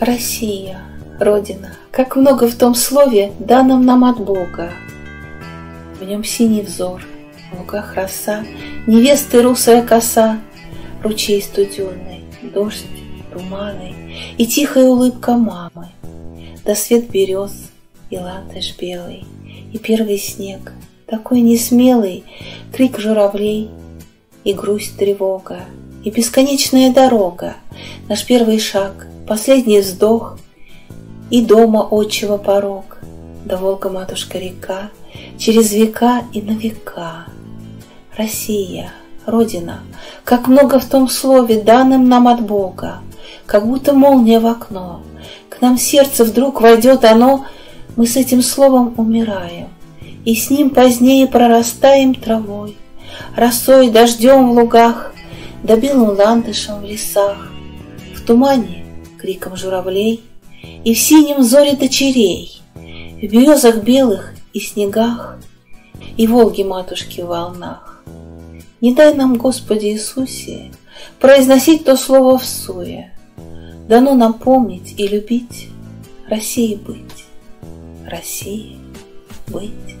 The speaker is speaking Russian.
Россия, Родина, как много в том слове, данном нам от Бога. В нем синий взор, в луках роса, невесты русая коса, ручей студеный, дождь, туманы и тихая улыбка мамы, да свет берез и латыш белый, и первый снег, такой несмелый, крик журавлей и грусть тревога, и бесконечная дорога, наш первый шаг, последний вздох, и дома отчего порог, да Волга-матушка река, через века и на века. Россия, Родина, как много в том слове, данным нам от Бога, как будто молния в окно. К нам сердце вдруг войдет оно, мы с этим словом умираем, и с ним позднее прорастаем травой, росой, дождем в лугах, да белым ландышем в лесах, в тумане криком журавлей и в синем зоре дочерей, в березах белых и снегах, и Волги матушки в волнах. Не дай нам, Господи Иисусе, произносить то слово в суе. Дано нам помнить и любить, России быть, России быть.